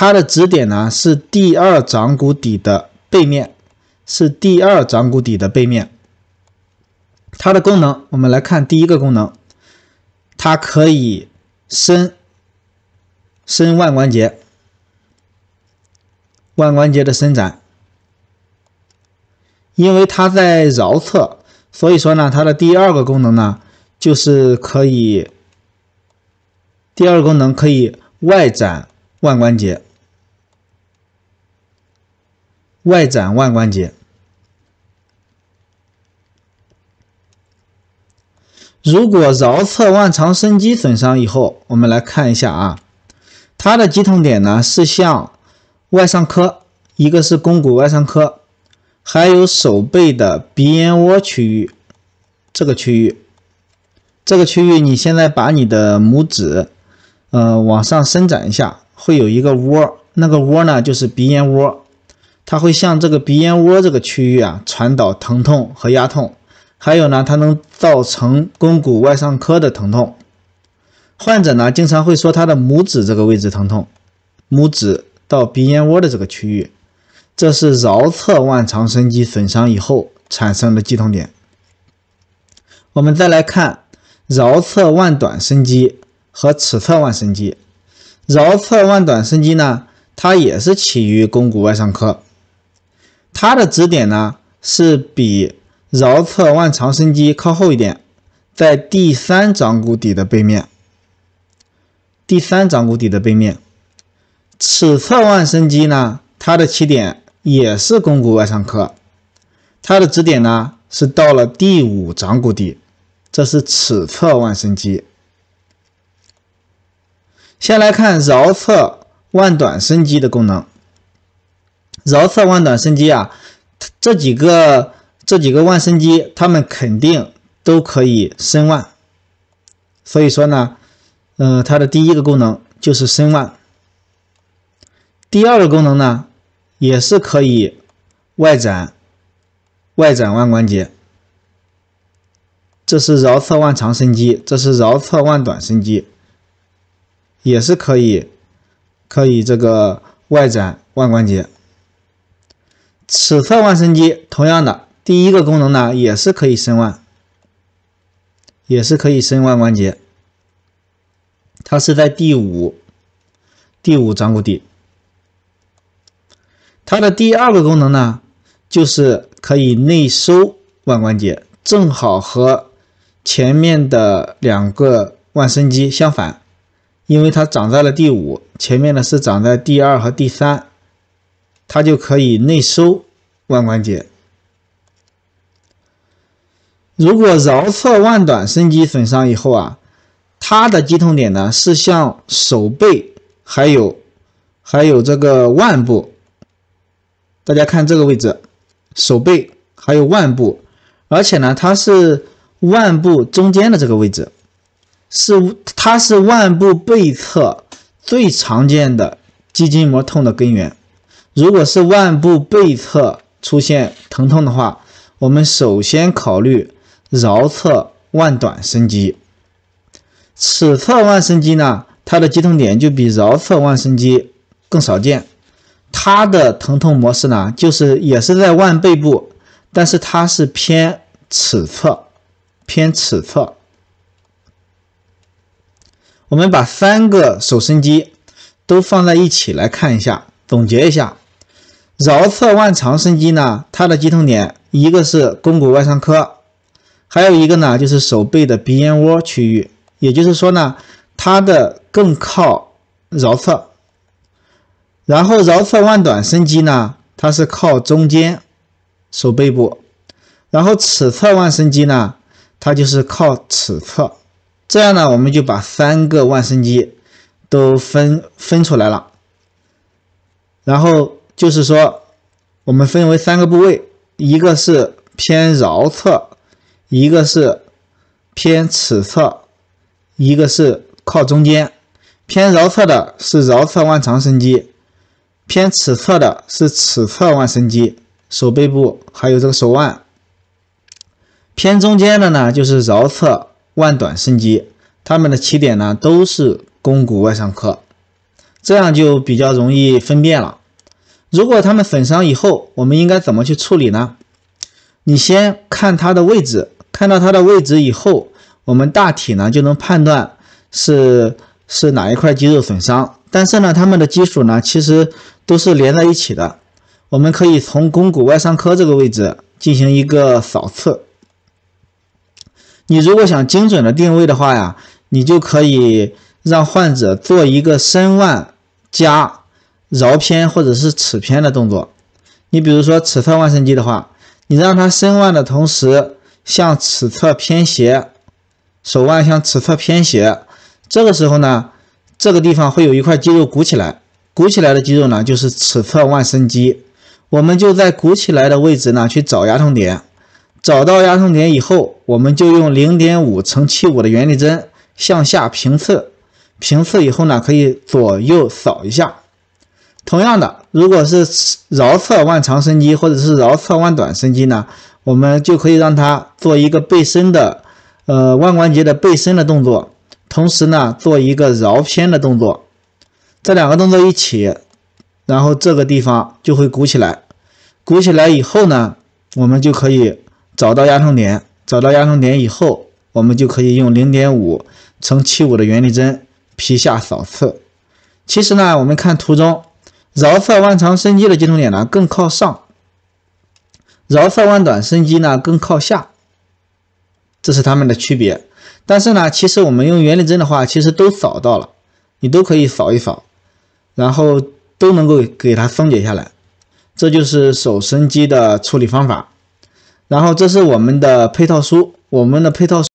它的指点呢是第二掌骨底的背面，是第二掌骨底的背面。它的功能，我们来看第一个功能，它可以伸伸腕关节，腕关节的伸展。因为它在桡侧，所以说呢，它的第二个功能呢，就是可以，第二个功能可以外展腕关节，外展腕关节。如果桡侧腕长伸肌损伤以后，我们来看一下啊，它的肌痛点呢是向外上髁，一个是肱骨外上髁。还有手背的鼻咽窝区域，这个区域，这个区域，你现在把你的拇指，呃，往上伸展一下，会有一个窝，那个窝呢就是鼻咽窝，它会向这个鼻咽窝这个区域啊传导疼痛和压痛，还有呢，它能造成肱骨外上髁的疼痛。患者呢经常会说他的拇指这个位置疼痛，拇指到鼻咽窝的这个区域。这是桡侧腕长伸肌损伤以后产生的肌痛点。我们再来看桡侧腕短伸肌和尺侧腕伸肌。桡侧腕短伸肌呢，它也是起于肱骨外上髁，它的指点呢是比桡侧腕长伸肌靠后一点，在第三掌骨底的背面。第三掌骨底的背面。尺侧腕伸肌呢，它的起点。也是肱骨外上髁，它的指点呢是到了第五掌骨底，这是尺侧腕伸肌。先来看桡侧腕短伸肌的功能。桡侧腕短伸肌啊，这几个这几个腕伸肌，它们肯定都可以伸腕。所以说呢，嗯，它的第一个功能就是伸腕。第二个功能呢？也是可以外展外展腕关节，这是桡侧腕长伸肌，这是桡侧腕短伸肌，也是可以可以这个外展腕关节。尺侧腕伸肌同样的，第一个功能呢也是可以伸腕，也是可以伸腕关节，它是在第五第五掌骨底。它的第二个功能呢，就是可以内收腕关节，正好和前面的两个腕伸肌相反，因为它长在了第五，前面呢是长在第二和第三，它就可以内收腕关节。如果桡侧腕短伸肌损伤以后啊，它的肌痛点呢是向手背，还有还有这个腕部。大家看这个位置，手背还有腕部，而且呢，它是腕部中间的这个位置，是它是腕部背侧最常见的肌筋膜痛的根源。如果是腕部背侧出现疼痛的话，我们首先考虑桡侧腕短伸肌。尺侧腕伸肌呢，它的肌痛点就比桡侧腕伸肌更少见。它的疼痛模式呢，就是也是在腕背部，但是它是偏尺侧，偏尺侧。我们把三个手伸肌都放在一起来看一下，总结一下。桡侧腕长伸肌呢，它的肌痛点一个是肱骨外上髁，还有一个呢就是手背的鼻咽窝区域，也就是说呢，它的更靠桡侧。然后桡侧腕短伸肌呢，它是靠中间手背部，然后尺侧腕伸肌呢，它就是靠尺侧。这样呢，我们就把三个腕伸肌都分分出来了。然后就是说，我们分为三个部位，一个是偏桡侧，一个是偏尺侧，一个是靠中间。偏桡侧的是桡侧腕长伸肌。偏尺侧的是尺侧腕伸肌，手背部还有这个手腕。偏中间的呢，就是桡侧腕短伸肌，它们的起点呢都是肱骨外上髁。这样就比较容易分辨了。如果它们损伤以后，我们应该怎么去处理呢？你先看它的位置，看到它的位置以后，我们大体呢就能判断是是哪一块肌肉损伤。但是呢，它们的基础呢其实都是连在一起的。我们可以从肱骨外伤科这个位置进行一个扫刺。你如果想精准的定位的话呀，你就可以让患者做一个伸腕加桡偏或者是尺偏的动作。你比如说尺侧腕伸肌的话，你让他伸腕的同时向尺侧偏斜，手腕向尺侧偏斜。这个时候呢，这个地方会有一块肌肉鼓起来，鼓起来的肌肉呢就是尺侧腕伸肌。我们就在鼓起来的位置呢去找压痛点。找到压痛点以后，我们就用零点五乘七五的原力针向下平刺，平刺以后呢，可以左右扫一下。同样的，如果是桡侧腕长伸肌或者是桡侧腕短伸肌呢，我们就可以让它做一个背伸的，呃，腕关节的背伸的动作，同时呢，做一个桡偏的动作。这两个动作一起，然后这个地方就会鼓起来。鼓起来以后呢，我们就可以。找到压痛点，找到压痛点以后，我们就可以用零点五乘七五的原力针皮下扫刺。其实呢，我们看图中，桡侧腕长伸肌的肌痛点呢更靠上，桡侧腕短伸肌呢更靠下，这是它们的区别。但是呢，其实我们用原理针的话，其实都扫到了，你都可以扫一扫，然后都能够给它分解下来。这就是手伸肌的处理方法。然后这是我们的配套书，我们的配套。